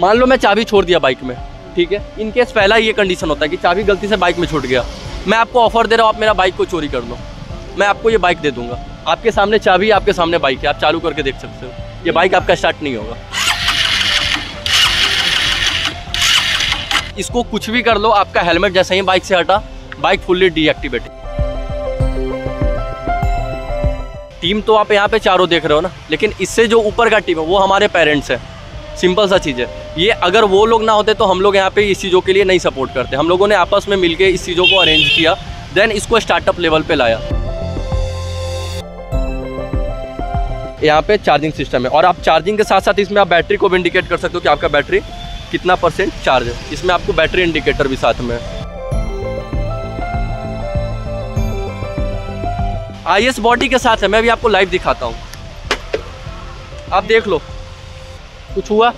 मान लो मैं चाबी छोड़ दिया बाइक में, ठीक है? इनकेस पहला ये कंडीशन होता है कि चाबी गलती से बाइक में छूट गया, मैं आपको ऑफ़र दे रहा हूँ, आप मेरा बाइक को चोरी कर लो। मैं आपको ये बाइक दे दूँगा। आपके सामने चाबी, आपके सामने बाइक है, आप चालू करके देख सकते हो। ये बाइक आपका स्टार्ट नहीं होगा। इसको कुछ भी कर लो, आपका हेलमेट जैसे ही बाइक से हटा बाइक फुल्ली डीएक्टिवेटेड टीम तो आप यहाँ पे चारों देख रहे हो ना, लेकिन इससे जो ऊपर का टीम है, वो हमारे पेरेंट्स हैं। सिंपल सा चीज़ है। ये अगर वो लोग ना होते तो हम लोग यहाँ पे इस चीज़ों के लिए नहीं सपोर्ट करते। हम लोगों ने आपस में मिलके इस चीज़ों को अरेंज किया देन इसको स्टार्टअप लेवल पे लाया। यहाँ पे चार्जिंग सिस्टम है। और आप चार्जिंग के साथ साथ इसमें आप बैटरी को भी इंडिकेट कर सकते हो कि आपका बैटरी कितना परसेंट चार्ज है। इसमें आपको बैटरी इंडिकेटर भी साथ में। है आई एस बॉडी के साथ है। मैं भी आपको लाइव दिखाता हूँ। आप देख लो। 不出啊。